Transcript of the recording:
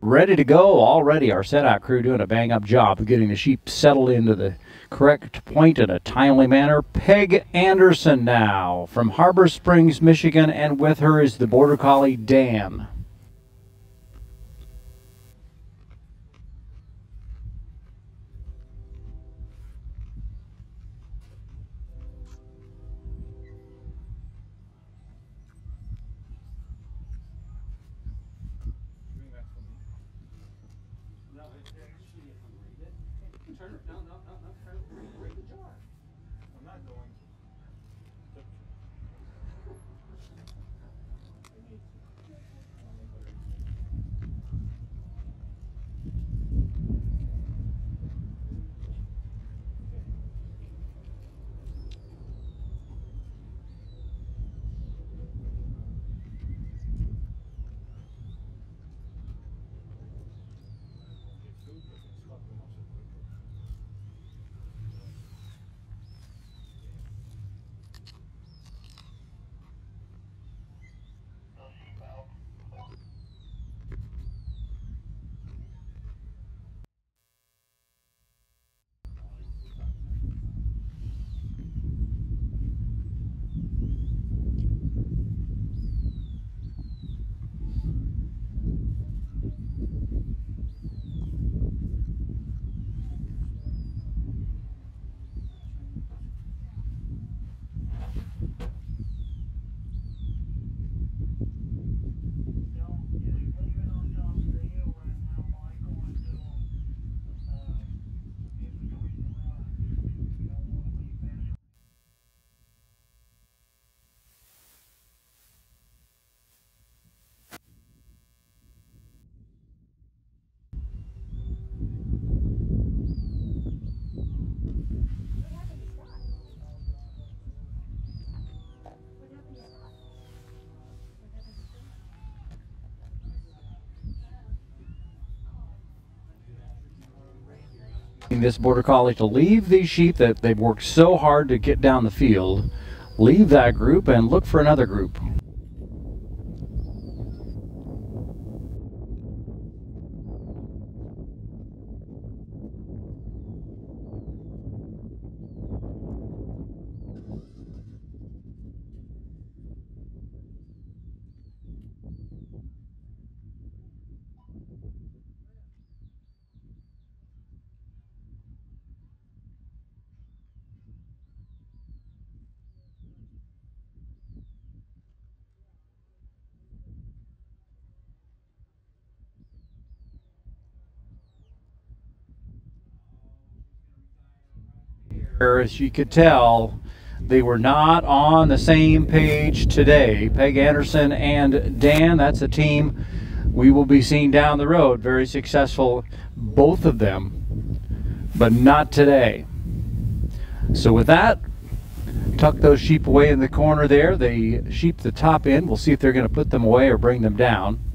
ready to go already. Our set out crew doing a bang up job of getting the sheep settled into the correct point in a timely manner. Peg Anderson now from Harbor Springs, Michigan, and with her is the Border Collie Dan. turn it. No, no, no, no. Turn it. Break the jar. This border collie to leave these sheep that they've worked so hard to get down the field, leave that group and look for another group. As you could tell, they were not on the same page today. Peg Anderson and Dan, that's a team we will be seeing down the road. Very successful, both of them, but not today. So with that, tuck those sheep away in the corner there. They sheep the top end. We'll see if they're going to put them away or bring them down.